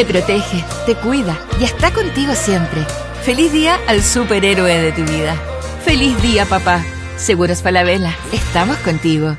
Te protege, te cuida y está contigo siempre. Feliz día al superhéroe de tu vida. Feliz día, papá. Seguros Falabella, estamos contigo.